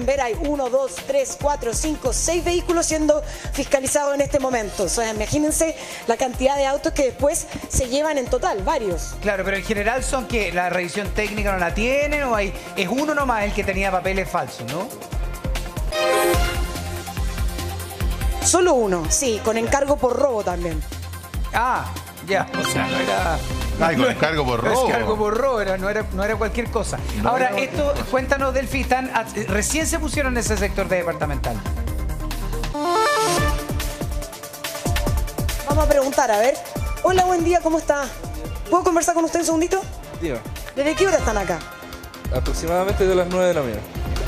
pueden ver, hay uno, dos, tres, cuatro, cinco, seis vehículos siendo fiscalizados en este momento. O sea, imagínense la cantidad de autos que después se llevan en total, varios. Claro, pero en general son que la revisión técnica no la tienen o hay, es uno nomás el que tenía papeles falsos, ¿no? Solo uno, sí, con encargo por robo también. Ah, ya, o sea, no era... Ay, con encargo por es robo. cargo por robo, era- no, era, no era cualquier cosa. Ahora, esto, cuéntanos, Delphi, están, recién se pusieron en ese sector de departamental. Vamos a preguntar, a ver. Hola, buen día, ¿cómo está? ¿Puedo conversar con usted un segundito? Diga, ¿Desde qué hora están acá? aproximadamente de las 9 de la mañana.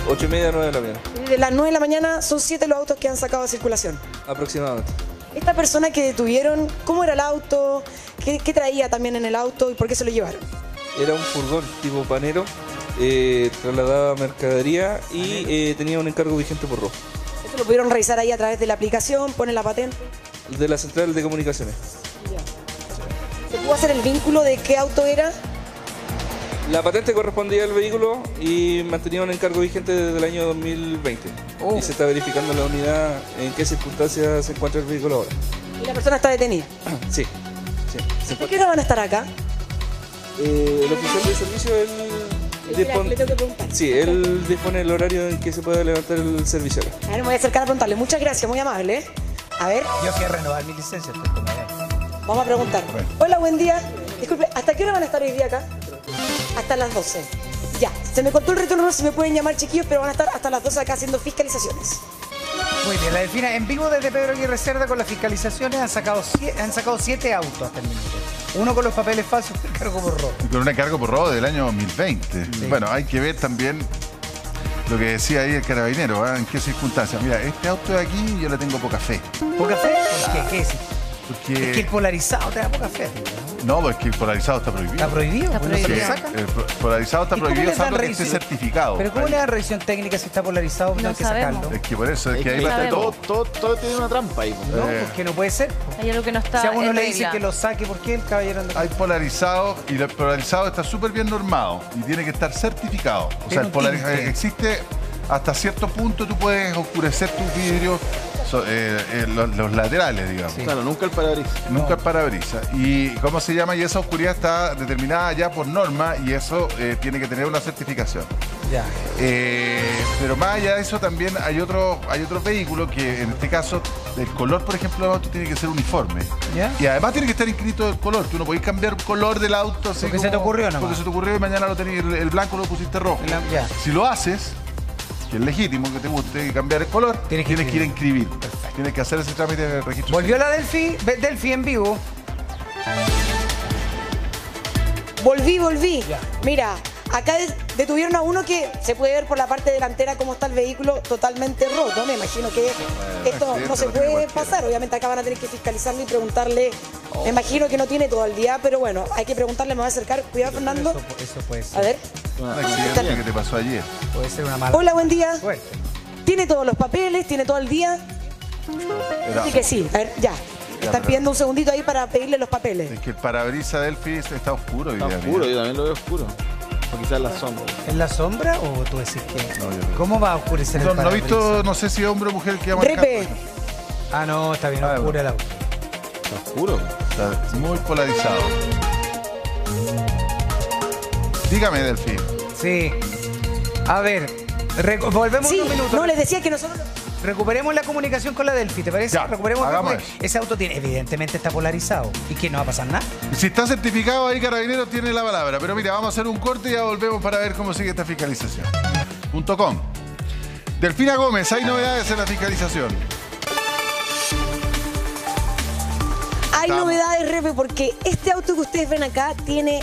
8 y media, 9 de la mañana. De las 9 de la mañana son 7 los autos que han sacado de circulación. Aproximadamente. Esta persona que detuvieron, ¿cómo era el auto? ¿Qué, qué traía también en el auto y por qué se lo llevaron? Era un furgón tipo panero, eh, trasladaba mercadería y eh, tenía un encargo vigente por rojo. Esto lo pudieron revisar ahí a través de la aplicación, ponen la patente. De la central de comunicaciones. ¿Se pudo hacer el vínculo de qué auto era? La patente correspondía al vehículo y mantenía un encargo vigente desde el año 2020. Oh. Y se está verificando la unidad en qué circunstancias se encuentra el vehículo ahora. Y la persona está detenida. Sí. sí. ¿Por qué hora van a estar acá? Eh, el oficial de servicio, él, dispone- sí, él dispone el horario en que se puede levantar el servicio. A ver, me voy a acercar a preguntarle. Muchas gracias, muy amable. A ver, Yo a renovar mi licencia, ella. vamos a preguntar. Hola, buen día. Disculpe, ¿hasta qué hora van a estar hoy día acá? Hasta las 12. Ya, se me cortó el retorno, si me pueden llamar chiquillos, pero van a estar hasta las 12 acá haciendo fiscalizaciones. Muy bien, la Delfina, en vivo desde Pedro Aguirre Cerda con las fiscalizaciones han sacado, han sacado siete autos hasta el minuto. Uno con los papeles falsos y el cargo por robo. Y con un encargo por robo del año 2020. Bueno, hay que ver también lo que decía ahí el carabinero, ¿ah? en qué circunstancias. Mira, este auto de aquí yo le tengo poca fe. ¿Poca fe? ¿Por qué? ¿Qué es? Porque... Es que el polarizado te da poca fe. No, porque el polarizado está prohibido. ¿Está prohibido? Está Pues no prohibido. sacan. El polarizado está ¿Y cómo prohibido salvo que esté revisión? certificado. ¿Pero cómo Ahí. le dan revisión técnica si está polarizado? No, No hay que sabemos. sacarlo. Es que por eso, es que ahí va todo. todo, todo, tiene una trampa ahí. pues. No, Eh. porque no puede ser. Hay algo que no está Si a uno le dicen regla. que lo saque, ¿por qué el caballero anda Hay polarizados y el polarizado está súper bien normado y tiene que estar certificado. O sea, el un polariz- tinte. eh, existe hasta cierto punto, tú puedes oscurecer tus vidrios, so- eh, eh, los, los laterales, digamos. Claro, nunca el parabrisas. Nunca el parabrisas. ¿Y cómo se llama? Y esa oscuridad está determinada ya por norma y eso eh, tiene que tener una certificación. Ya. Pero más allá de eso también hay otro, hay otros vehículos que en este caso el color, por ejemplo, del auto tiene que ser uniforme. ¿Ya? Y además tiene que estar inscrito el color. Tú no podés cambiar el color del auto así Porque se te ocurrió nomás. Porque se te ocurrió y mañana lo tenés, el, el blanco lo pusiste rojo. Ya. Si lo haces, que es legítimo que te guste cambiar el color, Tienes que tienes que ir a inscribir. Tienes que hacer ese trámite de registro. Volvió la Delphi, Delphi en vivo. Volví, volví. Ya. Mira, acá de- detuvieron a uno que se puede ver por la parte delantera cómo está el vehículo totalmente roto. Me imagino que esto no se puede pasar. Obviamente acá van a tener que fiscalizarle y preguntarle. Me imagino que no tiene todo el día, pero bueno, hay que preguntarle, me voy a acercar. Cuidado, Fernando. Eso, eso puede ser. A ver. Un accidente que te pasó ayer. Puede ser una mala Hola, buen día. ¿Tiene todos los papeles? ¿Tiene todo el día? Era- Sí que sí. A ver, ya. Están pidiendo un segundito ahí para pedirle los papeles. Es que el parabrisas Delphi está oscuro. Está oscuro, yo también lo veo oscuro. O quizás la sombra. ¿En la sombra o tú decís que.? No, yo no. ¿Cómo va a oscurecer el No, no he parabrisas? visto, no sé si hombre o mujer que va a marcar. Repe, Ah, no, está bien Ah, oscuro el auto. Está oscuro. Está muy polarizado. Dígame, Delphi. Sí. A ver, volvemos sí, unos minutos. no, les decía que nosotros... Recuperemos la comunicación con la Delphi, ¿te parece? Ya, Recuperemos hagamos eso. ese auto tiene, evidentemente está polarizado. ¿Y que no va a pasar nada? Si está certificado ahí, Carabineros tiene la palabra. Pero mira, vamos a hacer un corte y ya volvemos para ver cómo sigue esta fiscalización. Punto com. Delfina Gómez, hay novedades en la fiscalización. Hay Estamos. novedades, Repe, porque este auto que ustedes ven acá tiene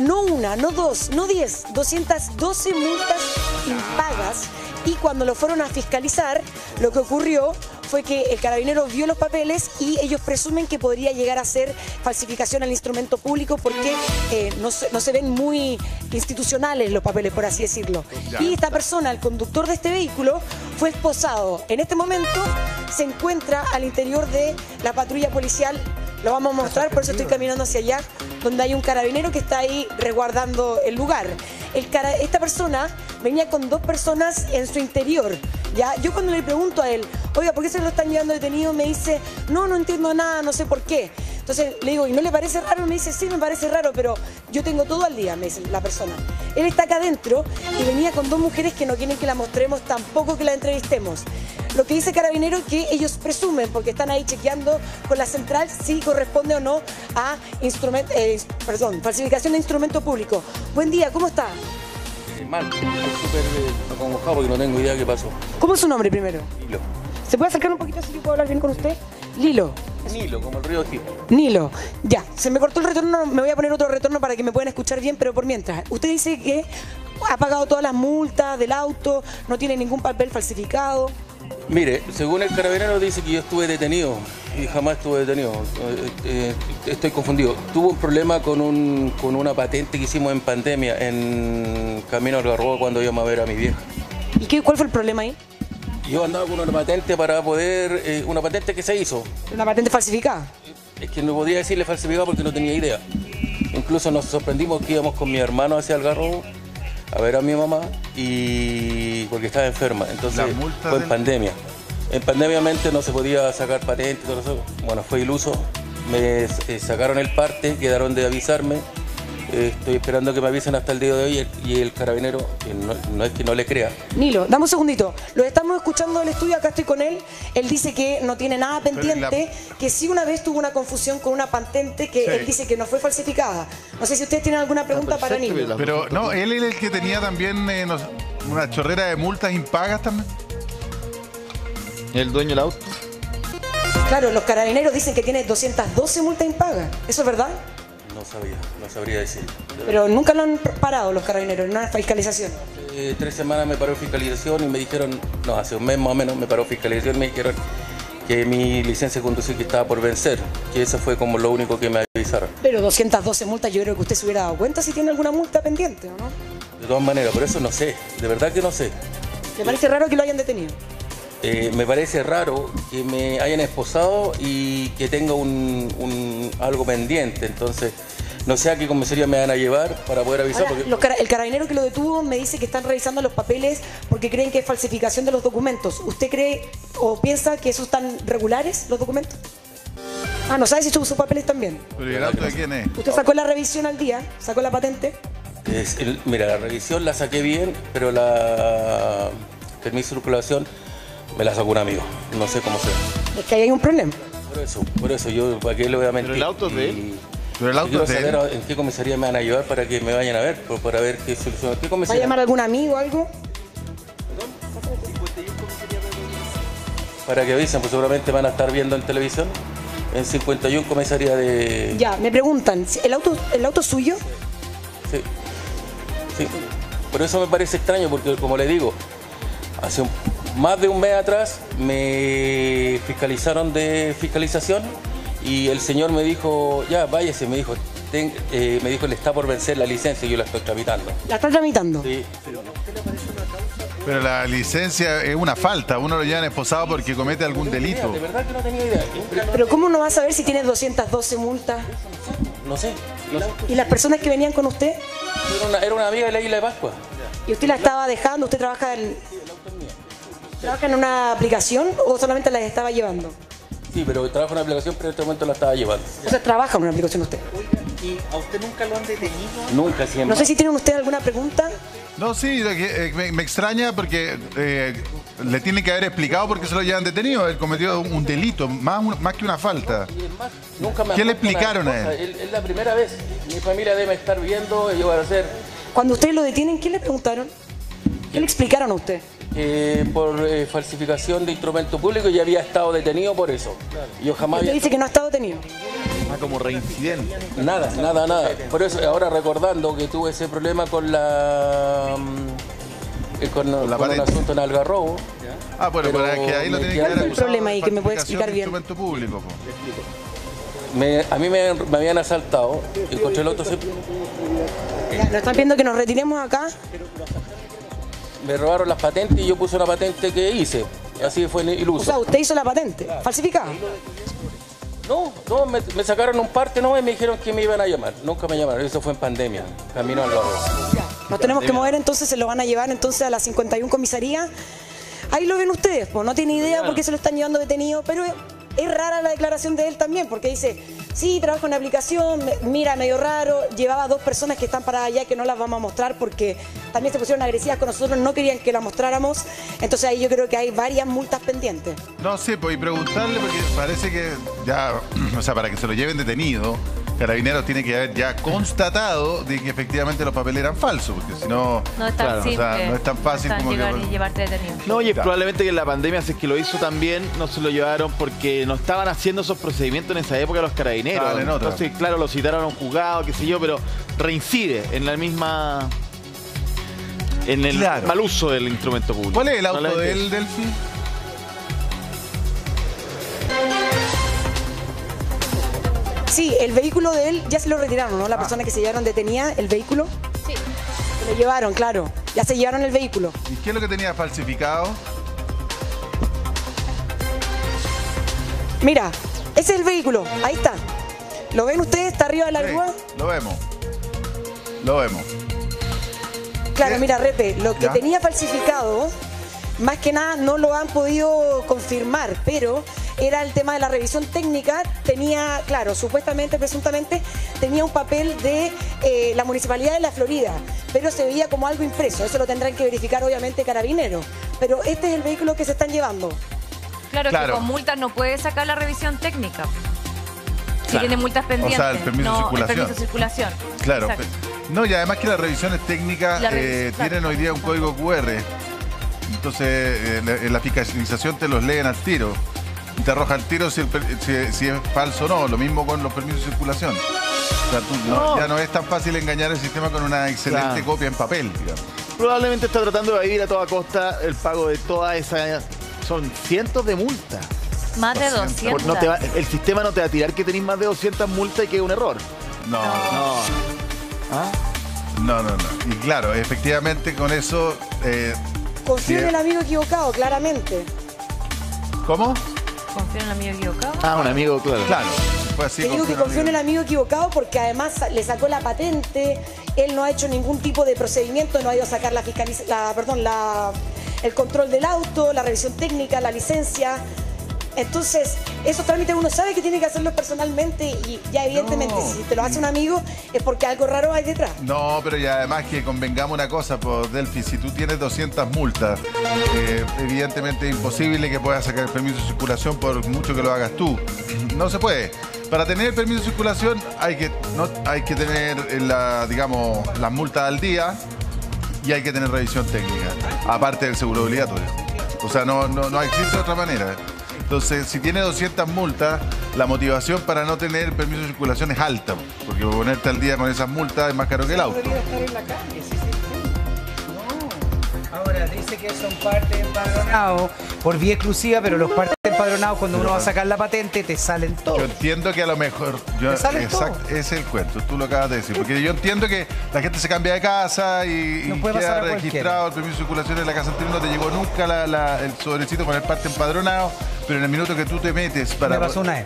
no una, no dos, no diez, 212 multas impagas. Y cuando lo fueron a fiscalizar, lo que ocurrió fue que el carabinero vio los papeles y ellos presumen que podría llegar a ser falsificación al instrumento público porque eh, no, se, no se ven muy institucionales los papeles, por así decirlo. Y esta persona, el conductor de este vehículo, fue esposado. En este momento se encuentra al interior de la patrulla policial. Lo vamos a mostrar, por eso estoy caminando hacia allá, donde hay un carabinero que está ahí resguardando el lugar. esta persona venía con dos personas en su interior. ¿ya? Yo cuando le pregunto a él, oiga, ¿por qué se lo están llevando detenido? Me dice, no, no entiendo nada, no sé por qué. Entonces le digo, ¿y no le parece raro? Me dice, sí, me parece raro, pero yo tengo todo al día, me dice la persona. Él está acá adentro y venía con dos mujeres que no quieren que la mostremos, tampoco que la entrevistemos. Lo que dice Carabinero es que ellos presumen, porque están ahí chequeando con la central, si corresponde o no a instrument- eh, perdón, falsificación de instrumento público. Buen día, ¿cómo está? Mal, estoy súper eh, porque no tengo idea qué pasó. ¿Cómo es su nombre primero? Nilo. ¿Se puede acercar un poquito si yo puedo hablar bien con usted? Lilo. Nilo, como el río Gil. Nilo, ya, se me cortó el retorno, me voy a poner otro retorno para que me puedan escuchar bien, pero por mientras, usted dice que ha pagado todas las multas del auto, no tiene ningún papel falsificado. Mire, según el carabinero dice que yo estuve detenido y jamás estuve detenido. Eh, eh, estoy confundido. Tuve un problema con, un, con una patente que hicimos en pandemia en Camino al Garrobo cuando íbamos a ver a mi vieja. ¿Y qué, cuál fue el problema ahí? Yo andaba con una patente para poder, eh, una patente que se hizo. ¿Una patente falsificada? Es que no podía decirle falsificado porque no tenía idea. Incluso nos sorprendimos que íbamos con mi hermano hacia Algarrobo a ver a mi mamá y porque estaba enferma. Entonces fue en del- pandemia. En pandemiamente no se podía sacar patente y todo eso. Bueno, fue iluso. Me eh, sacaron el parte, quedaron de avisarme. Eh, estoy esperando que me avisen hasta el día de hoy y el carabinero, no, no es que no le crea, Nilo, dame un segundito. Lo estamos escuchando del estudio, acá estoy con él. Él dice que no tiene nada pendiente, que sí una vez tuvo una confusión con una patente que Sí. él dice que no fue falsificada. No sé si ustedes tienen alguna pregunta para perfecto, Nilo. pero no, él era el que tenía también eh, no una chorrera de multas impagas también. El dueño del auto. Claro, los carabineros dicen que tiene 212 multas impagas. ¿Eso es verdad? no sabía, no sabría decir. Pero nunca lo han parado los carabineros en una fiscalización. Eh, tres semanas me paró fiscalización y me dijeron, no, hace un mes más o menos me paró fiscalización y me dijeron que mi licencia de conducir que estaba por vencer, que eso fue como lo único que me avisaron. Pero 212 multas, yo creo que usted se hubiera dado cuenta si tiene alguna multa pendiente, ¿o no? De todas maneras, por eso no sé, de verdad que no sé. ¿Le parece raro que lo hayan detenido? Eh, me parece raro que me hayan esposado y que tenga un, un- algo pendiente, entonces no sé a qué comisaría me van a llevar para poder avisar. Ahora, porque- el carabinero que lo detuvo me dice que están revisando los papeles porque creen que es falsificación de los documentos. ¿Usted cree o piensa que esos están regulares, los documentos? Ah, ¿no sabe si sus sus papeles también? Pero ¿y el auto de quién es? ¿Usted sacó la revisión al día? ¿Sacó la patente? Es el- mira, la revisión la saqué bien, pero la permiso de circulación me la sacó un amigo. No sé cómo sea. Es que ahí hay un problema. Por eso, por eso yo, ¿para qué le voy a mentir? el auto es de él. Pero el yo auto quiero es de saber él. en qué comisaría me van a llevar para que me vayan a ver, por- para ver qué solución. ¿Qué ¿Va a llamar a algún amigo o algo? Para que avisen, pues seguramente van a estar viendo en televisión. En 51 comisaría de... Ya, me preguntan, ¿el auto, ¿el auto es suyo? Sí. Sí. Por eso me parece extraño, porque como le digo, hace un- más de un mes atrás me fiscalizaron de fiscalización y el señor me dijo, ya váyase, me dijo, "ten- eh, me dijo, le está por vencer la licencia y yo la estoy tramitando. ¿La está tramitando? Sí. Pero la licencia es una falta. Uno lo llevan esposado porque comete algún delito. De verdad que no tenía idea. Pero ¿cómo no va a saber si tiene 212 multas? No sé. no sé. ¿Y las personas que venían con usted? Era, una, era una amiga de la isla de Pascua. ¿Y usted la estaba dejando? ¿Usted trabaja en, trabaja en una aplicación o solamente la estaba llevando? Sí, pero trabajo en una aplicación, pero en este momento la estaba llevando. O sea, trabaja en una aplicación usted. ¿Y a usted nunca lo han detenido? Nunca siempre. No sé si tienen ustedes alguna pregunta. No, sí, eh, me, me extraña porque eh, le tienen que haber explicado por qué se lo llevan detenido. Él cometió un, un delito, más, un- más que una falta. Más, nunca me ¿Qué le explicaron a él? Es es la primera vez. Mi familia debe estar viendo, ellos van a hacer Cuando ustedes lo detienen, ¿qué le preguntaron? ¿Qué le explicaron a usted? Eh, por eh, falsificación de instrumento público y había estado detenido por eso. Yo jamás había... dice que no ha estado detenido. Ah, como reincidente. Nada, nada, nada. Por eso ahora recordando que tuve ese problema con la... mm, eh, con, la con un asunto en Algarrobo. Ah, bueno, Pero pero es que ahí lo me tienen que queda- haber ¿Cuál es el problema ahí que me puede explicar bien? instrumento público. po. Me- a mí me, me habían asaltado, encontré el auto, se- Ya, Nos están viendo que nos retiremos acá. Me robaron las patentes y yo puse una patente que hice. Así fue O iluso. sea, usted hizo la patente, falsificada. No, no, me, me sacaron un parte no y me dijeron que me iban a llamar. Nunca me llamaron, eso fue en pandemia, camino al. Ya. Nos tenemos que mover, entonces se lo van a llevar entonces a la 51 comisaría. Ahí lo ven ustedes, pues no tiene idea por qué se lo están llevando detenido, pero es rara la declaración de él también, porque dice, sí, trabajo en la aplicación, mira, medio raro, llevaba dos personas que están para allá que no las vamos a mostrar porque también se pusieron agresivas con nosotros, no querían que las mostráramos, entonces ahí yo creo que hay varias multas pendientes. No sé, pues y preguntarle, porque parece que ya, o sea, para que se lo lleven detenido, Carabineros tiene que haber ya constatado de que efectivamente los papeles eran falsos, porque si no. No es tan claro, o simple. sea, no es tan fácil tan como que- y llevarte detenido. No, y Claro. probablemente que en la pandemia, si es que lo hizo también, no se lo llevaron porque no estaban haciendo esos procedimientos en esa época los carabineros. En otra. Entonces, claro, lo citaron a un juzgado, qué sé yo, pero reincide en la misma. en el Claro. mal uso del instrumento público. ¿Cuál es el auto de Probablemente él, Delphi? Sí, el vehículo de él ya se lo retiraron, ¿no? La persona que se llevaron detenida, el vehículo. Sí. Se lo llevaron, claro. Ya se llevaron el vehículo. ¿Y qué es lo que tenía falsificado? Mira, ese es el vehículo. Ahí está. ¿Lo ven ustedes? Está arriba de la Sí, grúa. lo vemos. Lo vemos. Claro, ¿Qué? mira, Repe, lo que Ya. tenía falsificado, más que nada no lo han podido confirmar, pero era el tema de la revisión técnica. Tenía, claro, supuestamente, presuntamente, tenía un papel de eh, la Municipalidad de la Florida, pero se veía como algo impreso. Eso lo tendrán que verificar, obviamente, carabineros. Pero este es el vehículo que se están llevando. Claro, Claro. que con multas no puede sacar la revisión técnica. Si Claro. tiene multas pendientes. el permiso de no, circulación. El permiso de circulación. Claro. Exacto. No, y además que las revisiones técnicas La eh, revis- claro. tienen hoy día un código QR. Entonces, eh, la- en la fiscalización te los leen al tiro. Y te arroja al tiro si, el per- si- si es falso o no. Lo mismo con los permisos de circulación. O sea, tú no- No. ya no es tan fácil engañar el sistema con una excelente Claro. copia en papel, digamos. Probablemente está tratando de evadir a toda costa el pago de toda esa. Son cientos de multas. Más de 200. 200. Por- no te va- el sistema no te va a tirar que tenéis más de 200 multas y que es un error. No, No. ¿Ah? no, no, no. Y claro, efectivamente con eso. eh, Confío Sí. en el amigo equivocado, claramente. ¿Cómo? Confío en el amigo equivocado. Ah, un amigo, claro. Claro. Fue así. Te digo que confío en el amigo equivocado porque además le sacó la patente, él no ha hecho ningún tipo de procedimiento, no ha ido a sacar la fiscaliz- la, perdón, la, el control del auto, la revisión técnica, la licencia. Entonces, esos trámites uno sabe que tiene que hacerlos personalmente y ya evidentemente No. si te lo hace un amigo es porque algo raro hay detrás. No, pero y además que convengamos una cosa, por Delphi, si tú tienes 200 multas, eh, evidentemente es imposible que puedas sacar el permiso de circulación por mucho que lo hagas tú. No se puede. Para tener el permiso de circulación hay que, no, hay que tener eh, la, digamos, las multas al día y hay que tener revisión técnica, aparte del seguro obligatorio. O sea, no, no, no existe otra manera. Entonces, si tiene 200 multas, la motivación para no tener permiso de circulación es alta, porque ponerte al día con esas multas es más caro que el auto. Estar en la calle, sí. No. Ahora dice que son parte empadronados por vía exclusiva, pero los partes empadronados cuando uno va a sacar la patente te salen Yo todos. entiendo que a lo mejor. Yo, Te sale exacto, todo. ese es el cuento, tú lo acabas de decir. Porque yo entiendo que la gente se cambia de casa y, queda registrado el permiso de circulación en la casa anterior, no te llegó nunca la- la- el sobrecito con el parte empadronado, pero en el minuto que tú te metes para. Me pasó una vez.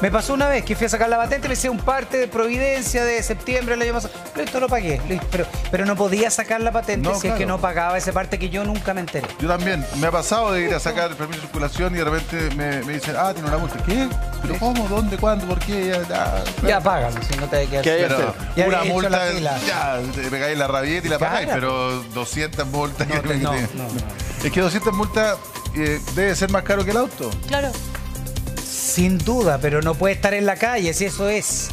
Me pasó una vez que fui a sacar la patente, le hice un parte de Providencia de septiembre el año pasado. Pero esto lo pagué. Pero, pero no podía sacar la patente No, si es que claro. no pagaba ese parte que yo nunca me enteré. Yo también, me ha pasado de ir a sacar el permiso de circulación y de repente me, me dicen, ah, tiene una multa. ¿Qué? ¿Pero cómo? ¿Dónde? ¿Cuándo? ¿Por qué? Ya, ya, Ya págalo, si no te hay que ¿Qué? Ya una multa, ya, te pegáis la rabieta y la pagáis, Claro. pero 200 multas. No, que te- no, me- no, no. Es que 200 multas eh, debe ser más caro que el auto. Claro. Sin duda, pero no puede estar en la calle, si eso es.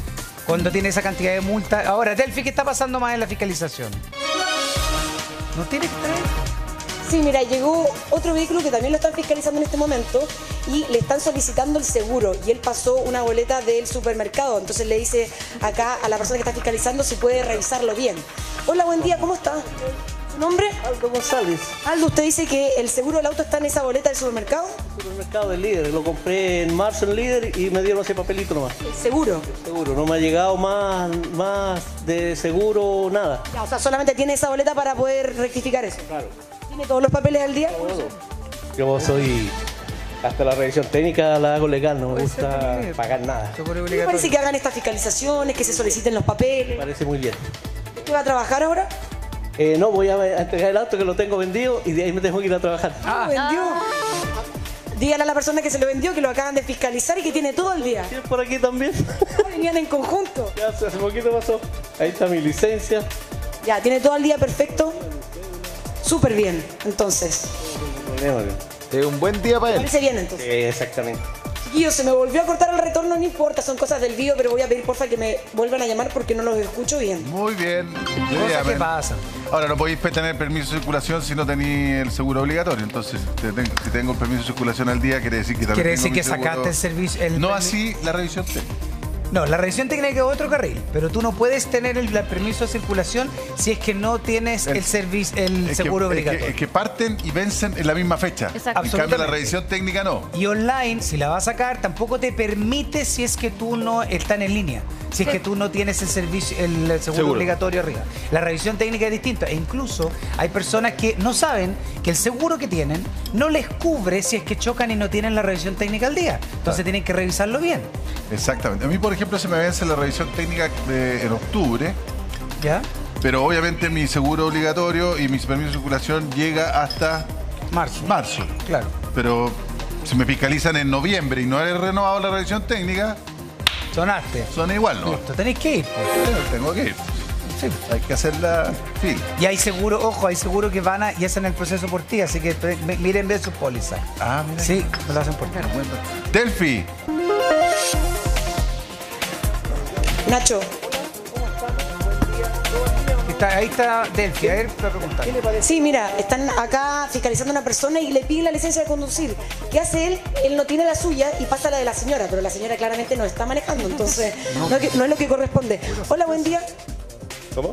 Cuando tiene esa cantidad de multas. Ahora, Delphi, ¿qué está pasando más en la fiscalización? No tiene que traer. Sí, mira, llegó otro vehículo que también lo están fiscalizando en este momento y le están solicitando el seguro y él pasó una boleta del supermercado, entonces le dice acá a la persona que está fiscalizando si puede revisarlo bien. Hola, buen día, ¿cómo está? ¿Su nombre? Aldo González, Aldo, usted dice que el seguro del auto está en esa boleta del supermercado. supermercado del líder. Lo compré en marzo en líder y me dieron ese papelito nomás. El seguro. Seguro, no me ha llegado más, más de seguro, nada. Ya, o sea, solamente tiene esa boleta para poder rectificar eso. Claro. ¿Tiene todos los papeles al día? Todo. Yo soy. Hasta la revisión técnica la hago legal, no me gusta pagar nada. ¿Qué parece que hagan estas fiscalizaciones, que se soliciten los Me papeles? parece muy bien. ¿Usted va a trabajar ahora? Eh, no, voy a entregar el auto que lo tengo vendido y de ahí me tengo que ir a trabajar. Ah, vendió. Dígale a la persona que se lo vendió que lo acaban de fiscalizar y que tiene todo el día. ¿Tienes por aquí también? Venían en conjunto. Ya hace poquito pasó. Ahí está mi licencia. Ya, tiene todo el día perfecto. Súper bien, entonces. Es un buen día para él. parece bien, entonces. Exactamente. Chiquillos, se me volvió a cortar el retorno, no importa, son cosas del video, pero voy a pedir porfa que me vuelvan a llamar porque no los escucho bien. Muy bien. Cosas que me- pasan. Ahora, no podéis tener permiso de circulación si no tenéis el seguro obligatorio. Entonces, te si tengo el permiso de circulación al día, quiere decir que también Quiere decir que sacaste el servicio. el No así la revisión técnica. No, la revisión técnica es otro carril, pero tú no puedes tener el, el permiso de circulación si es que no tienes el, El- servicio, el seguro que, es que- obligatorio. es que parten y vencen en la misma fecha. Exacto. En cambio, la revisión técnica no. Y online, si la vas a sacar, tampoco te permite si es que tú no estás en línea. Si es que tú no tienes el servicio, el seguro, Seguro. obligatorio arriba. La revisión técnica es distinta. E incluso hay personas que no saben que el seguro que tienen no les cubre si es que chocan y no tienen la revisión técnica al día. Entonces tienen que revisarlo bien. Exactamente. A mí, por ejemplo, se me vence la revisión técnica de- en octubre, ¿Ya? pero obviamente mi seguro obligatorio y mi permiso de circulación llega hasta Marzo. marzo. Claro. Pero si me fiscalizan en noviembre y no he renovado la revisión técnica, Sonaste. son igual, ¿no? Listo, tenéis que ir. pues. Tengo que ir. Sí. Hay que hacer la fila. Y hay seguro, ojo, hay seguro que van a, y hacen el proceso por ti, así que miren bien sus pólizas. Ah, mira. Sí, me lo hacen por ti. Delphi, Nacho, Está- ahí está Delphi, a ver, para preguntar. sí, mira, están acá fiscalizando a una persona y le piden la licencia de conducir. ¿Qué hace él? Él no tiene la suya y pasa la de la señora, pero la señora claramente no está manejando, entonces no, es no lo que corresponde. Hola, buen día. ¿Cómo?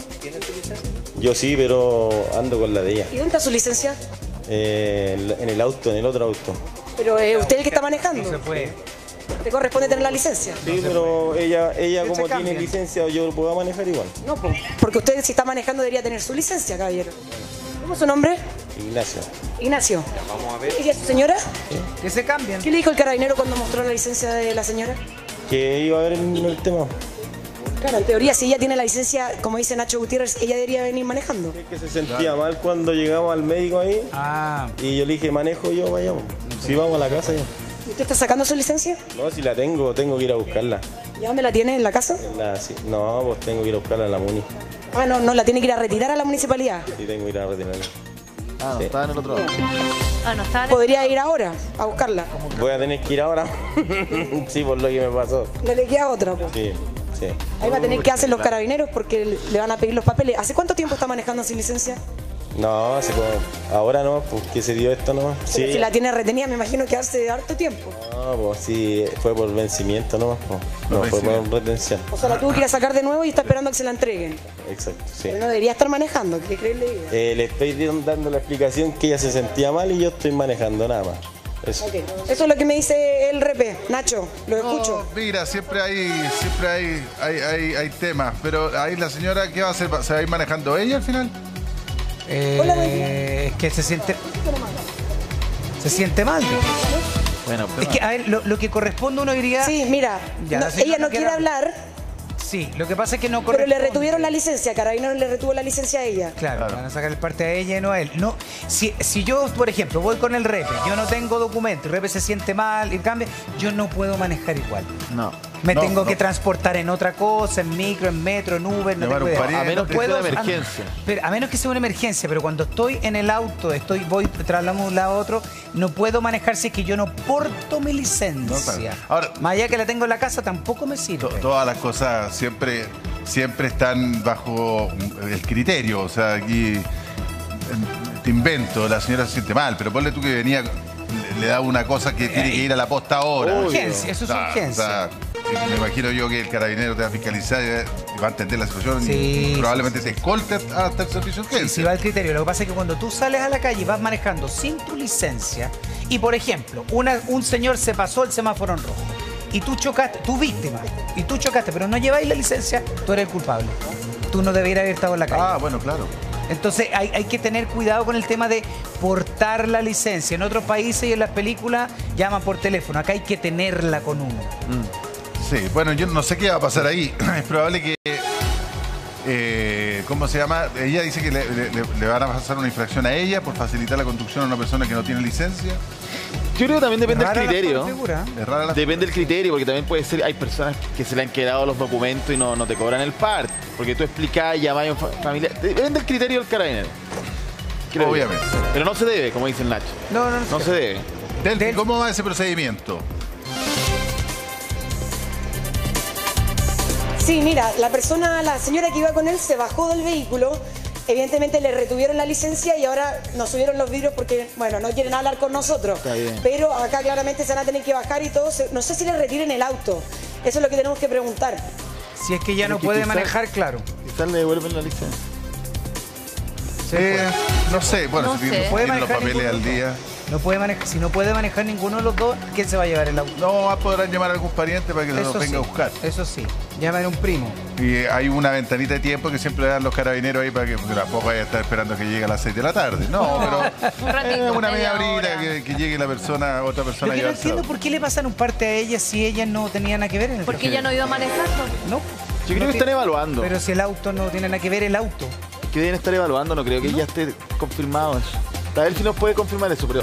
Yo sí, pero ando con la de ella. ¿Y dónde está su licencia? Eh, en el auto, en el otro auto. Pero eh, usted es el que está manejando. Se fue. ¿Te corresponde tener la licencia? Sí, pero ella, ella como tiene licencia, yo lo puedo manejar igual. No, po, porque usted si está manejando debería tener su licencia, caballero. ¿Cómo es su nombre? Ignacio. Ignacio. ¿Y a su señora? Que se cambien. ¿Qué le dijo el carabinero cuando mostró la licencia de la señora? Que iba a ver el, el tema. Claro, en teoría, si ella tiene la licencia, como dice Nacho Gutiérrez, ella debería venir manejando. Es que se sentía mal cuando llegamos al médico ahí Ah, y yo le dije, manejo yo, vayamos. Si vamos a la casa ya. ¿Y usted está sacando su licencia? No, si la tengo, tengo que ir a buscarla. ¿Y a dónde la tiene? ¿En la casa? En la- sí. No, pues tengo que ir a buscarla en la MUNI. Ah, no, no, la tiene que ir a retirar a la municipalidad. Sí, tengo que ir a retirarla. Ah, no, Sí. estaba en el otro lado. Ah, no está. Podría ir ahora a buscarla. Voy a tener que ir ahora. sí, por lo que me pasó. No le queda otra, pues. Sí, sí. Ahí va a tener que hacer los carabineros porque le van a pedir los papeles. ¿Hace cuánto tiempo está manejando sin licencia? No, hace como- ahora no, pues que se dio esto nomás. Pero Si la tiene retenida, me imagino que hace harto tiempo. No, pues sí, fue por vencimiento nomás, pues. No Por fue por retención. O sea, la tuvo que ir a sacar de nuevo y está esperando que se la entreguen. Exacto, sí. Pero no debería estar manejando, ¿qué crees le digo? Eh, le estoy dando la explicación que ella se sentía mal y yo estoy manejando nada más. Eso. Eso es lo que me dice el repe. Nacho, lo No, escucho. mira, siempre hay, siempre hay, hay, hay, hay temas, pero ahí la señora, ¿qué va a hacer? ¿Se va a ir manejando ella al final? Eh, Hola, buen día. es que se siente. Se siente mal. Bueno, Es que, a ver, lo, lo que corresponde uno diría. Sí, mira, Ya, no- ella no quiere hablar, Sí, lo que pasa es que no pero corresponde. le retuvieron la licencia. Carabineros le retuvo la licencia a ella. Claro, Claro. van a sacar el parte a ella y no a él. No, si, si yo, por ejemplo, voy con el repe, yo no tengo documento, el repe se siente mal y cambia, yo no puedo manejar igual. no. Me No, tengo no. que transportar en otra cosa, en micro, en metro, en Uber, no tengo idea. pariente. A menos No que sea puedo- una emergencia. a- pero a menos que sea una emergencia, pero cuando estoy en el auto, estoy voy trasladando de un lado a otro, no puedo manejar si es que yo no porto mi licencia. No, claro. Ahora- más allá que la tengo en la casa, tampoco me sirve. To- Todas las cosas siempre, siempre están bajo el criterio. O sea, aquí eh, te invento, la señora se siente mal, pero ponle tú que venía, le, da una cosa que tiene que ir a la posta ahora. Urgencia, eso es O sea, urgencia. Me imagino yo que el carabinero te va a fiscalizar y va a entender la situación Sí, y probablemente sí, te escolte hasta el servicio de Sí, urgencia. sí va el criterio. Lo que pasa es que cuando tú sales a la calle y vas manejando sin tu licencia, y por ejemplo, una- un señor se pasó el semáforo en rojo, y tú chocaste, tú víctima, y tú chocaste, pero no lleváis la licencia, tú eres el culpable. Tú no debieras haber estado en la calle. Ah, bueno, claro. Entonces hay, hay que tener cuidado con el tema de portar la licencia. En otros países y en las películas llaman por teléfono. Acá hay que tenerla con uno. Sí, bueno, yo no sé qué va a pasar ahí. Es probable que eh, ¿cómo se llama? Ella dice que le, le- le van a pasar una infracción a ella por facilitar la conducción a una persona que no tiene licencia. Yo creo que también depende del Rara la criterio. figura. Es rara la Depende del criterio, porque también puede ser, hay personas que se le han quedado los documentos y no, no te cobran el part. Porque tú explicas, llamas a un fa- familiar. Depende del criterio del carabinero. Creo yo. Obviamente. Pero no se debe, como dice el Nacho. No, no, No se debe. Delphi, Del- ¿cómo va ese procedimiento? Sí, mira, la persona, la señora que iba con él se bajó del vehículo. Evidentemente le retuvieron la licencia y ahora nos subieron los vidrios porque, bueno, no quieren hablar con nosotros. Está bien. Pero acá claramente se van a tener que bajar y todo. No sé si le retiren el auto. Eso es lo que tenemos que preguntar. Si es que ya no puede manejar, claro. Quizás le devuelven la licencia. Eh, no sé, bueno, No si sé. si Puede tiene los manejar papeles al día. No puede manejar, si no puede manejar ninguno de los dos, ¿quién se va a llevar el auto? No, podrán llamar a algún pariente para que se los venga sí, a buscar. Eso sí. Llaman a un primo. Y hay una ventanita de tiempo que siempre le dan los carabineros ahí para que tampoco vaya a estar esperando que llegue a las 6 de la tarde. No, pero Un ratito, eh, una media horita hora. que, que llegue la persona, otra persona que no entiendo por qué le pasan un parte a ella si ella no tenía nada que ver en el Porque ella no iba manejando. No. Yo creo No que están evaluando. Pero si el auto no tiene nada que ver, el auto. Que deben estar evaluando, no creo que ya esté confirmado eso. A ver si nos puede confirmar eso, pero.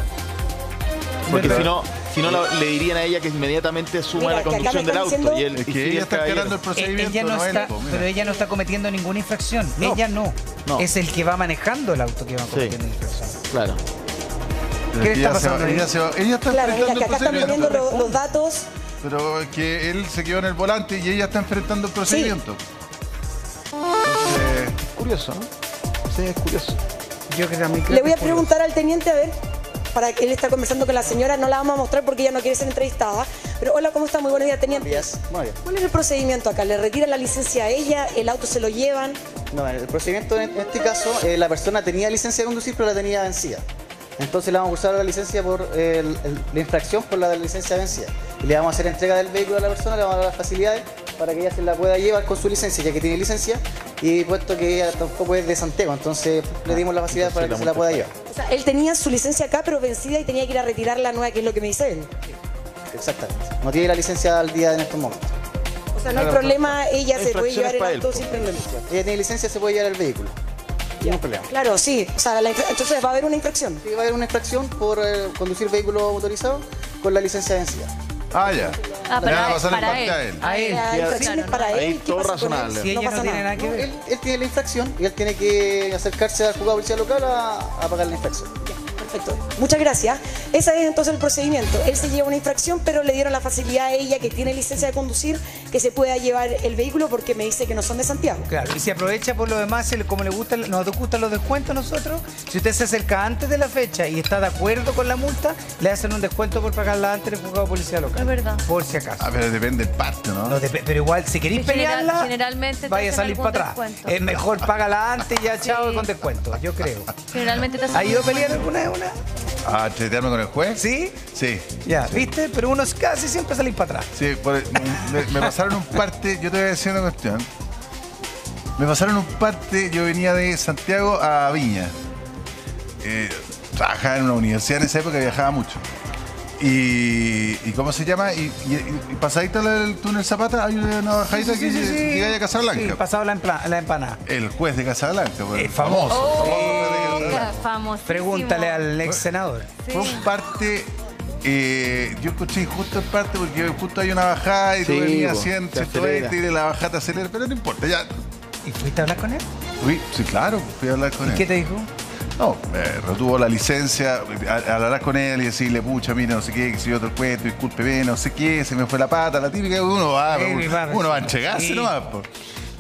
Porque si no, si no la- le dirían a ella que inmediatamente Mira, la que acá conducción del están auto. diciendo- Y él, Es y que ella el está caballero. esperando el Eh, procedimiento, ella no no él, está, po, mira. pero ella no está cometiendo ninguna infracción. No. Ella no. No. Es el que va manejando el auto que va cometiendo infracción. Claro. ¿Qué está ella se va- pasando ahí? ella, se va- ella está Claro, mira, enfrentando que el acá están poniendo procedimiento. lo- los datos. Pero es que él se quedó en el volante y ella está enfrentando el procedimiento. Entonces, Curioso, ¿no? Sí, es curioso. Yo que también creo Le voy a preguntar al teniente a ver, para que él está conversando con la señora, no la vamos a mostrar porque ella no quiere ser entrevistada. Pero hola, ¿cómo está? Muy buenos días, teniente. días. Muy bien. ¿Cuál es el procedimiento acá? ¿Le retiran la licencia a ella? ¿El auto se lo llevan? No, el procedimiento en este caso, eh, la persona tenía licencia de conducir, pero la tenía vencida. Entonces le vamos a cursar la licencia por eh, el- el- la infracción por la licencia vencida. Y le vamos a hacer entrega del vehículo a la persona, le vamos a dar las facilidades para que ella se la pueda llevar con su licencia, ya que tiene licencia, y puesto que ella tampoco es de Santiago, entonces le dimos la facilidad para que se la pueda llevar. O sea, él tenía su licencia acá, pero vencida y tenía que ir a retirar la nueva, que es lo que me dice él. Exactamente. No tiene la licencia al día en estos momentos. O sea, no hay problema, ella La se puede llevar el para auto él, sin problema. Ella tiene licencia, se puede llevar el vehículo. Ningún problema. Claro, sí. O sea, la entonces va a haber una infracción. Sí, va a haber una infracción por eh, conducir vehículo motorizado con la licencia vencida. ah, ya. Ah, van a para, pasar para él. a él. A él. Sí. para Ahí él. ¿Qué todo él? razonable. Si ella no pasa tiene nada que No, ver. él, él tiene la infracción y él tiene que acercarse al juzgado de policía local a, a pagar la infracción. Perfecto. Muchas gracias. Ese es entonces el procedimiento. Él se lleva una infracción, pero le dieron la facilidad a ella que tiene licencia de conducir que se pueda llevar el vehículo porque me dice que no son de Santiago. Claro, y si aprovecha por lo demás, se como le gusta, nos gustan los descuentos a nosotros, si usted se acerca antes de la fecha y está de acuerdo con la multa, le hacen un descuento por pagarla antes del juzgado de policía local. Es verdad. Por si acaso. Ah, pero depende del parte, ¿no? Pero igual, si queréis general- pelearla, generalmente te vaya a salir para atrás. Es mejor págala antes y ya chao con descuento, yo creo. Generalmente te hacen ¿Ha ido a pelear alguna vez ¿A tretearme con el juez? ¿Sí? Sí. Ya, ¿viste? Pero uno casi siempre salís para atrás. Sí, por- me, me pasaron un parte, yo te voy a decir una cuestión. Me pasaron un parte, yo venía de Santiago a Viña. Eh, trabajaba en una universidad en esa época, viajaba mucho. Y, y ¿cómo se llama? Y, y- y pasadito el túnel Zapata hay una bajadita que llega a Casablanca. Sí, pasado la, empla- la empanada. El juez de Casablanca, pues, El famoso. Oh, famoso famosísimo. Pregúntale al ex senador. Sí. Fue un parte, eh, yo escuché injusto en parte porque justo hay una bajada y tú Sí, venías po, 100, te 120 acelera. y de la bajada te acelera, pero no importa, ya. ¿Y fuiste a hablar con él? Fui, sí, claro, fui a hablar con ¿Y él. qué te dijo? No, me retuvo la licencia, a- hablarás con él y decirle, pucha, mira, no sé qué, que si yo otro cuento, discúlpeme, no sé qué, se me fue la pata, la típica, uno va, Sí, uno, va, uno va a sí. entregarse Sí. nomás, po.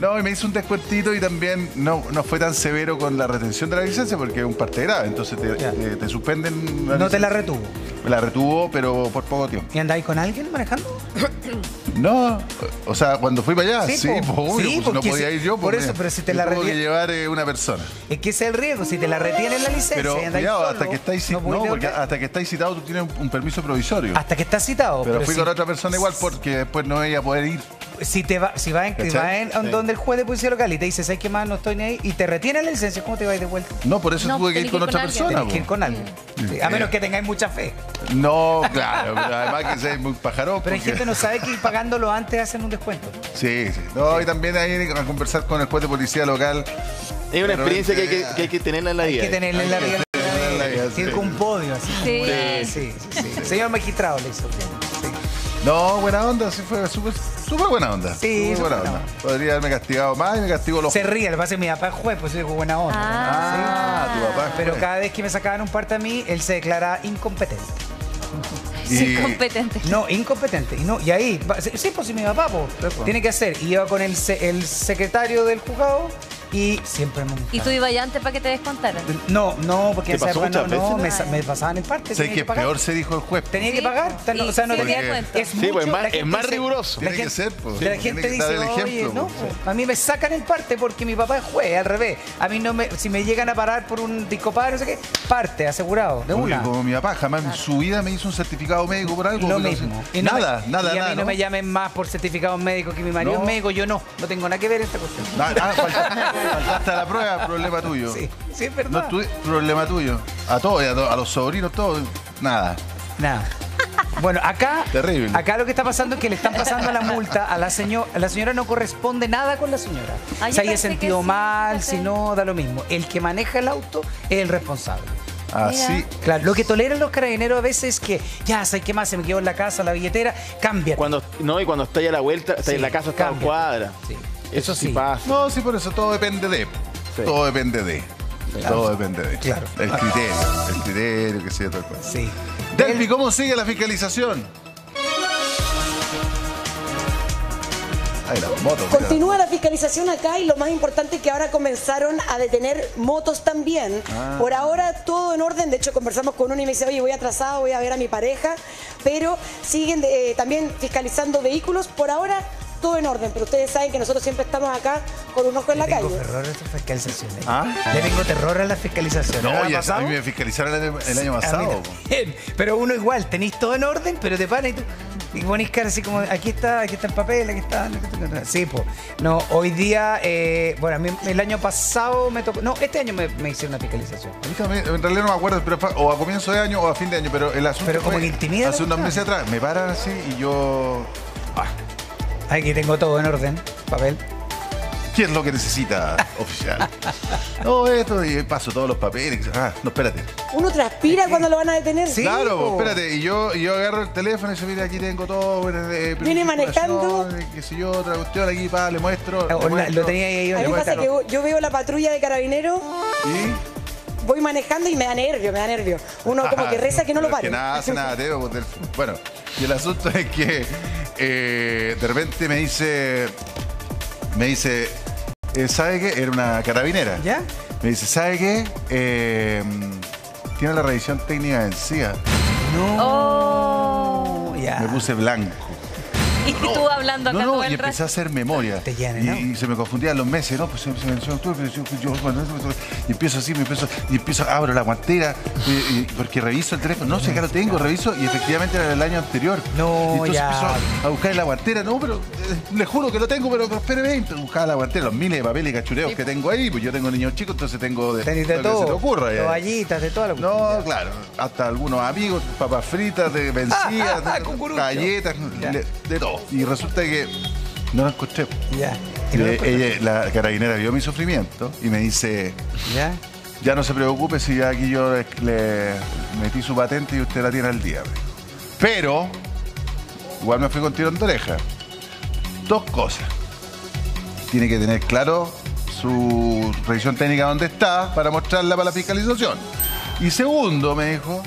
No, y me hizo un descuentito y también no, no fue tan severo con la retención de la licencia porque es un parte grave, entonces te, te suspenden No te la retuvo. Me la retuvo, pero por poco tiempo. ¿Y andáis con alguien manejando? No, o sea, cuando fui para allá, Sí, sí, po. po, obvio, Sí, pues, no podía si- ir yo. por pues, eso, me- pero si te la tuvo que llevar eh, una persona. Es que ese es el riesgo. Si te la retienen la licencia Pero cuidado, solo, hasta que estáis no no, porque hasta que estáis citado tú tienes un, un permiso provisorio. Hasta que estás citado. pero, fui si, con otra persona igual porque después no iba a poder ir. si te va, si va en, va en Sí. donde el juez de policía local y te dice, ¿sabes qué más? No estoy ni ahí. Y te retiene la licencia, ¿cómo te vas de vuelta? No, por eso No, tuve que tenés ir con que ir otra alguien. persona. Tienes que ir con alguien. Sí, a menos que tengáis mucha fe. No, claro, pero además que seas muy pajarón. Pero hay porque- gente que no sabe que manejando antes hacen un descuento. Sí, sí. No, y también ahí a conversar con el juez de policía local. Es una experiencia que hay que, que hay que tenerla en la Hay vida. que la vida. tenerla en la vida, Tiene un podio así. Sí. Sí, sí, sí, sí. Señor magistrado le hizo. Sí. No, buena onda, sí fue súper súper buena onda. Sí, súper buena buena onda. Podría haberme castigado más y me castigo los Se ríe, le pasa que mi papá es juez, pues yo digo buena onda. Ah, tu papá es Pero juez. cada vez que me sacaban un parte a mí, él se declara incompetente. Y- Incompetente. No, incompetente. Y, no, y ahí, sí, pues si mi papá, po. tiene que hacer. Y iba con el, se- el secretario del juzgado y siempre me ¿Y tú ibas ya antes para que te descontaran? No, no, porque ¿Te esa pasó época muchas no, no, me, veces? me pasaban en parte. Sé tenía que pagar. peor se dijo el juez. Tenía que pagar. o sea, no tenía cuenta. Es Sí, pues, es más- es más dice- riguroso. la Tiene que gente- ser, pues. La gente dice, oye, ejemplo, no, pues". a mí me sacan en parte porque mi papá es juez, al revés. A mí no me, si me llegan a parar por un discopadre, no sé qué, parte, asegurado, de una. Como mi papá jamás en su vida me hizo un certificado médico por algo. Lo mismo. nada, me- nada, Y a nada. mí no, me llamen más por certificado médico que mi marido es médico, yo no. No tengo nada que ver en esta cuestión. Ah, ah, faltaste, faltaste a la prueba, problema tuyo. Sí, sí, es No verdad. tu- problema tuyo. A todos, a, to- a los sobrinos, todos. Nada. Nada. Bueno, acá, Terrible. acá lo que está pasando es que le están pasando la multa a la señora. La señora no corresponde nada con la señora. Ah, se haya sentido sí, mal, si no, da lo mismo. El que maneja el auto es el responsable. Así. Claro, lo que toleran los carabineros a veces es que, ya, ¿sabes qué más? Se me quedó en la casa la billetera, cambia. Cuando, no, y cuando está ya a la vuelta, está Sí, en la casa está cambia. cuadra. Sí. Eso sí pasa. No, sí, por eso todo depende de. Sí. Todo depende de. Todo depende de. Claro. El criterio. El criterio, que sea todo el cuento. Sí. Delphi, ¿cómo sigue la fiscalización? Ay. Continúa la fiscalización acá y lo más importante es que ahora comenzaron a detener motos también. Ah. Por ahora todo en orden, de hecho conversamos con uno y me dice, oye, voy atrasado, voy a ver a mi pareja, pero siguen eh, también fiscalizando vehículos. Por ahora todo en orden, pero ustedes saben que nosotros siempre estamos acá con un ojo en la Le tengo calle. terror a estas fiscalizaciones. ¿Ah? Le tengo terror a las fiscalizaciones. No, ¿Le ha ya, a mí me fiscalizaron el, el año pasado. Pero uno igual, tenéis todo en orden, pero te paran y tú y ponís cara así como, aquí está, aquí está el papel, aquí está. aquí está. Sí, pues. No, hoy día, eh, bueno, a mí el año pasado me tocó, no, este año me, me hicieron una fiscalización. También, en realidad no me acuerdo, pero o a comienzo de año o a fin de año, pero el asunto Pero como fue que intimida hace unos meses atrás. Me paran así y yo... Ah, Aquí tengo todo en orden, papel. ¿Qué es lo que necesita, oficial? No, esto, y paso todos los papeles. Ah, no, espérate. Uno transpira cuando lo van a detener. Sí. claro, po. espérate. Y yo, yo agarro el teléfono y dice, mira, aquí tengo todo. eh, Viene manejando. Qué sé yo, otra cuestión aquí, pa, le muestro. le muestro. lo tenía ahí A mí pasa que yo- yo veo la patrulla de carabineros, Y... voy manejando y me da nervio, me da nervio. Uno como que reza que no lo pare. Que nada hace nada, Teo, pues, Bueno, y el asunto es que eh, de repente me dice, me dice, eh, ¿sabe qué? Era una carabinera. ¿Ya? Me dice, ¿sabe qué? Eh, tiene la revisión técnica vencida. Oh. Ya. Me puse blanco. Y tú hablando acá No, no, todo y empecé a hacer memoria. Te llenan, y, ¿no? y se me confundían los meses, ¿no? Pues se, en octubre, pero yo, y empiezo así, me empiezo, y empiezo, abro la guantera, y- y- porque reviso el teléfono, no sé, acá lo tengo, reviso, y efectivamente era el año anterior. No, y entonces ya. empiezo a buscar en la guantera, no, pero eh, le juro que lo tengo, pero, pero espéreme, buscaba la guantera, los miles de papeles y cachureos que tengo ahí, pues yo tengo niños chicos, entonces tengo de, lo que se te todo. ocurra. ya. Toallitas, de toda la No, claro, hasta algunos amigos, papas fritas, de vencidas, de- Cucurucho. galletas, Ya. le- de todo. Y resulta que no la encontré. Ya. Y ¿Y no lo le- encontraste? ella, la carabinera vio mi sufrimiento y me dice, ¿Ya? ya no se preocupe si ya aquí yo le, le metí su patente y usted la tiene al día. Pero, igual me fui con tirón de oreja. Dos cosas. Tiene que tener claro su revisión técnica dónde está para mostrarla para la fiscalización. Y segundo, me dijo,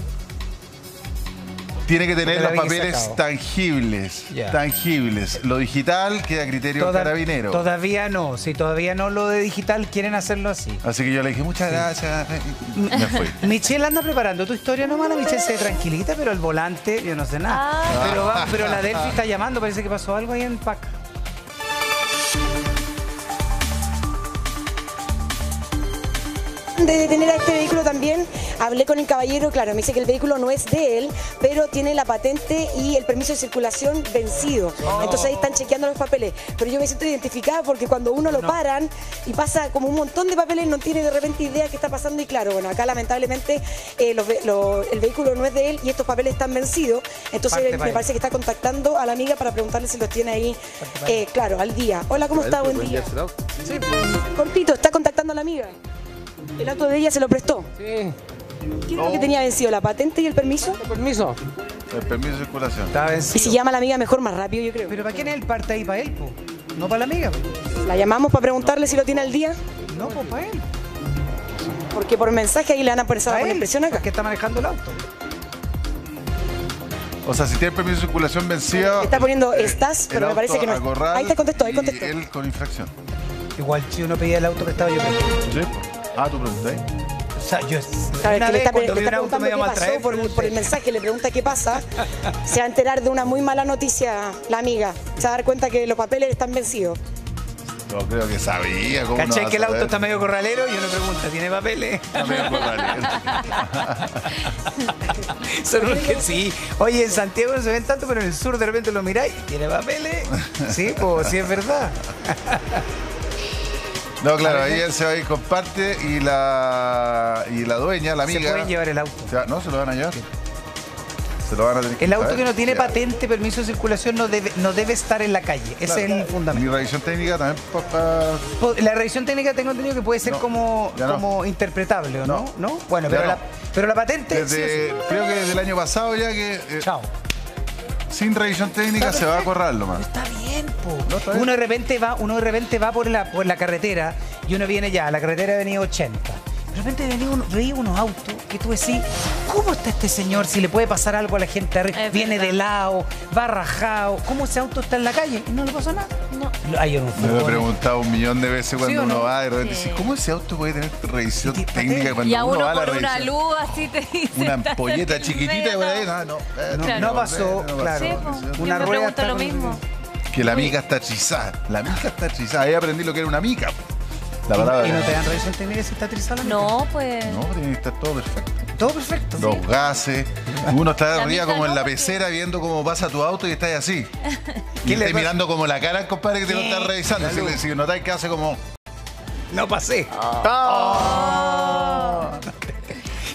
tiene que tener los papeles sacado. tangibles. Tangibles. Lo digital queda a criterio del Toda- carabinero. Todavía no, si todavía no lo de digital quieren hacerlo así. Así que yo le dije, muchas gracias. y Me fui. Michelle anda preparando tu historia nomás, la Michelle se tranquilita, pero el volante, yo no sé nada. Ah. Pero, va- pero la Delphi está llamando, parece que pasó algo ahí en PAC. De detener a este vehículo también, hablé con el caballero, claro, me dice que el vehículo no es de él, pero tiene la patente y el permiso de circulación vencido. Entonces ahí están chequeando los papeles. Pero yo me siento identificada porque cuando uno lo paran y pasa como un montón de papeles, no tiene de repente idea qué está pasando. Y claro, bueno, acá lamentablemente eh, los el vehículo no es de él y estos papeles están vencidos. Entonces Parte me parece que está contactando a la amiga para preguntarle si los tiene ahí, eh, claro, al día. Hola, ¿cómo está? Buen día. Cortito, está contactando a la amiga. El auto de ella se lo prestó. Sí, ¿Qué era lo que tenía vencido? ¿La patente y el permiso? permiso. El permiso de circulación. Está Y si vencido. llama a la amiga mejor, más rápido, yo creo. Pero ¿para quién es el parte ahí? ¿Para él, po? No para la amiga. po. La llamamos para preguntarle si lo tiene al día, No, pues para él. porque por mensaje ahí le van a poner, a poner presión acá. que está manejando el auto. O sea, si tiene permiso de circulación vencido. Está poniendo eh, estás, el pero me parece que no Ahí te contestó, ahí contestó. él con infracción. Igual si uno pedía el auto prestado, yo pedí. Sí, pues. Ah, tú preguntas. O sea, yo Claro, es una que le vez está, cuando vi auto preguntando medio qué pasó maltraído, por, el- por el mensaje, le pregunta qué pasa. Se va a enterar de una muy mala noticia la amiga. Se va a dar cuenta que los papeles están vencidos. No creo que sabía cómo no ¿Cachai que el auto está medio corralero? Y uno pregunta, ¿tiene papeles? Está medio corralero. Son unos que sí. Oye, en Santiago no se ven tanto, pero en el sur de repente lo miráis. ¿Tiene papeles? Sí, pues sí es verdad. No, claro, ahí él se va a ir con parte y la, y la dueña, la Se amiga. pueden llevar el auto. no, se lo van a llevar. Se lo van a tener El auto que no tiene patente, permiso de circulación, no debe, no debe estar en la calle. Ese es el Mi fundamento. revisión técnica también para. La revisión técnica tengo entendido que puede ser No, como, no. como interpretable, ¿o no? No. ¿No? Bueno, pero, la, pero la patente. sí Desde, sí. creo que desde el año pasado ya que eh, Chao. Sin revisión técnica se va a correr nomás. Está bien, po. No, está bien. Uno de repente va, uno de repente va por la, por la carretera y uno viene ya, la carretera venía 80. De repente venía uno, veía unos autos que tú decís, ¿cómo está este señor? Si le puede pasar algo a la gente arriba. Es Viene verdad. de lado, va rajado. ¿Cómo ese auto está en la calle? Y no le pasa nada. No. Hay un Me lo he preguntado un millón de veces cuando ¿Sí o uno no? va de repente Sí. dice, ¿cómo ese auto puede tener revisión Y te- técnica cuando Y a uno uno va a la por una revisión? luz así te dice. Una ampolleta chiquitita y por ahí, no, no, eh, No, Claro. no pasó, claro. Sí. Una Yo Una me rueda lo mismo. Que la mica está hechizada. La mica está hechizada. Ahí aprendí lo que era una mica. La palabra. ¿Y no te dan revisión técnica si está trizada la No, pues. No, tiene que estar todo perfecto. Todo perfecto. Los gases. Uno está arriba como en la porque- pecera viendo cómo pasa tu auto y estás así. Y ¿Qué le estás mirando como la cara al compadre que te lo está revisando. Si, si notáis que hace como. No pasé.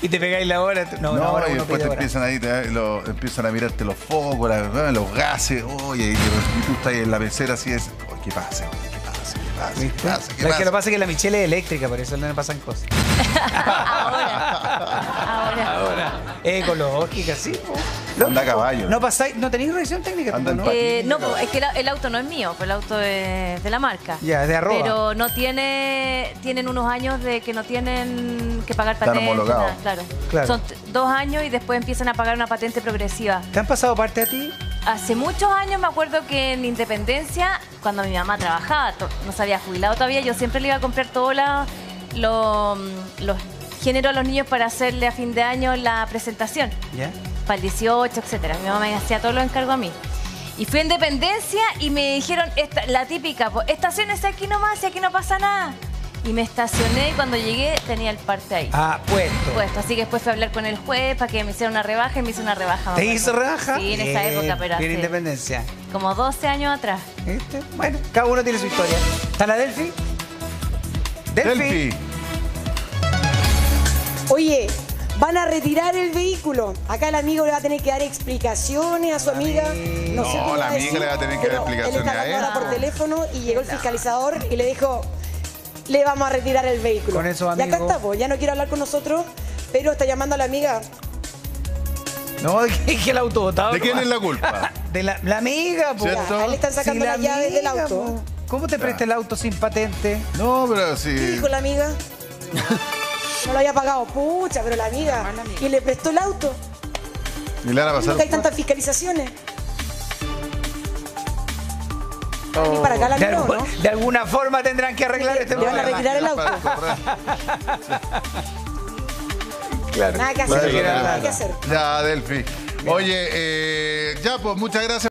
Y te pegáis la hora. No, No, hora y después te hora. empiezan, ahí, te- lo- empiezan a mirarte los focos, la- los gases. Oye, y, y tú estás ahí en la pecera así es. Oye, ¿qué pasa? ¿Qué pasa? ¿Qué pasa? ¿Qué pasa? ¿Qué Lo que pasa es que la Michelle es eléctrica, por eso no le pasan cosas. Ahora. Es ecológica, sí. po. Anda a caballo. No pasáis, no tenéis revisión técnica. Anda ¿no? Eh, no, es que el, el auto no es mío, pues el auto es de la marca. Ya, de arroba. Pero no tiene, tienen unos años de que no tienen que pagar Están patente. homologados. nada, claro. Claro. Son dos años y después empiezan a pagar una patente progresiva. ¿Te han pasado parte a ti? Hace muchos años me acuerdo que en Independencia, cuando mi mamá trabajaba, no se había jubilado todavía, yo siempre le iba a comprar todos la- lo- los géneros a los niños para hacerle a fin de año la presentación, ¿Ya? para el 18, etcétera. Mi mamá me hacía todos los encargos a mí. Y fui a Independencia y me dijeron, esta, la típica, pues, estaciones aquí nomás y aquí no pasa nada. Y me estacioné y cuando llegué tenía el parte ahí. Ah, puesto. Puesto. Así que después fui a hablar con el juez para que me hiciera una rebaja y me hizo una rebaja. ¿Te hizo rebaja? Sí, en esa época, pero hace independencia. como 12 años atrás. Bueno, cada uno tiene su historia. ¿Está la Delphi? Delphi. Oye, van a retirar el vehículo. Acá el amigo le va a tener que dar explicaciones a su amiga. No, sé No, qué la amiga decir, le va a tener que dar explicaciones Él está a hablando él. por teléfono y llegó el fiscalizador y le dijo, le vamos a retirar el vehículo. Con eso, Y acá amigo. está, pues, ya no quiere hablar con nosotros, pero está llamando a la amiga. No, es que, el auto botado. ¿De quién es la culpa? De la, la amiga, po. Él le están sacando Sí, las llaves del auto. po. ¿Cómo te presta el auto sin patente? No, pero ¿Qué sí. dijo la amiga? No lo había pagado, pucha, pero la amiga. Y le prestó el auto. Y le van a pasar. Nunca hay tantas fiscalizaciones. A venir para acá la De, amiga, ¿o algu- ¿no? de alguna forma tendrán que arreglar este Le van a problema. retirar el auto. Claro. Nada que hacer. claro. Nada que hacer. Ya, Delphi. Oye, eh, ya, pues muchas gracias.